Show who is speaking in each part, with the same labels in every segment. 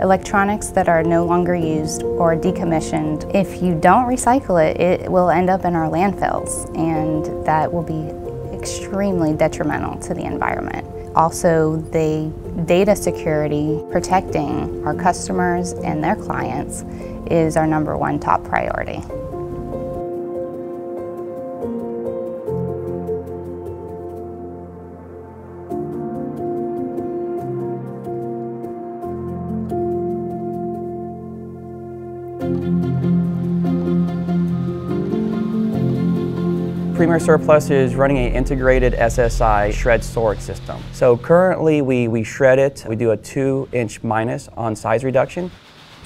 Speaker 1: electronics that are no longer used or decommissioned. If you don't recycle it, it will end up in our landfills and that will be extremely detrimental to the environment. Also, the data security, protecting our customers and their clients is our number one top priority.
Speaker 2: Premier Surplus is running an integrated SSI shred sort system. So currently we, we shred it, we do a two inch minus on size reduction.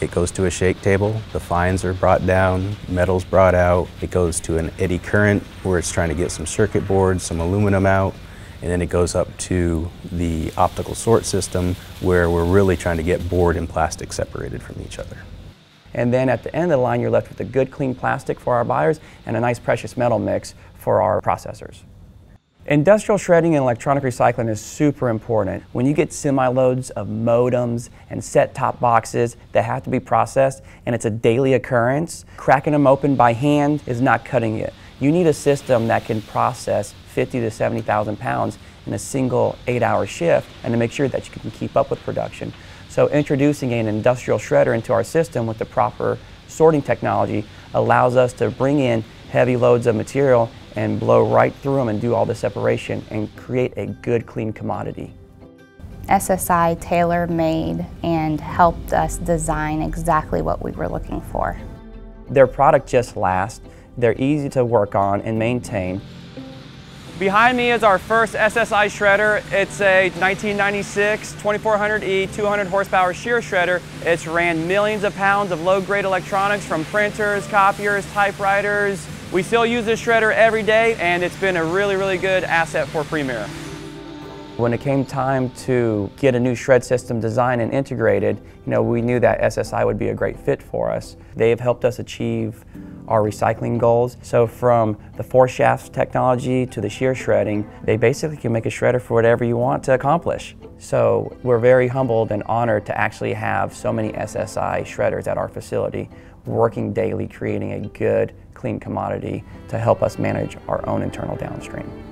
Speaker 3: It goes to a shake table, the fines are brought down, metal's brought out. It goes to an eddy current where it's trying to get some circuit boards, some aluminum out, and then it goes up to the optical sort system where we're really trying to get board and plastic separated from each other.
Speaker 2: And then at the end of the line, you're left with a good clean plastic for our buyers and a nice precious metal mix for our processors. Industrial shredding and electronic recycling is super important. When you get semi-loads of modems and set-top boxes that have to be processed and it's a daily occurrence, cracking them open by hand is not cutting it. You need a system that can process 50 to 70,000 pounds in a single eight-hour shift and to make sure that you can keep up with production. So introducing an industrial shredder into our system with the proper sorting technology allows us to bring in heavy loads of material and blow right through them and do all the separation and create a good clean commodity.
Speaker 1: SSI tailor-made and helped us design exactly what we were looking for.
Speaker 2: Their product just lasts, they're easy to work on and maintain, Behind me is our first SSI shredder. It's a 1996 2400E 200 horsepower shear shredder. It's ran millions of pounds of low-grade electronics from printers, copiers, typewriters. We still use this shredder every day and it's been a really, really good asset for Premier. When it came time to get a new shred system designed and integrated, you know, we knew that SSI would be a great fit for us. They have helped us achieve our recycling goals. So from the four shafts technology to the shear shredding, they basically can make a shredder for whatever you want to accomplish. So we're very humbled and honored to actually have so many SSI shredders at our facility working daily creating a good, clean commodity to help us manage our own internal downstream.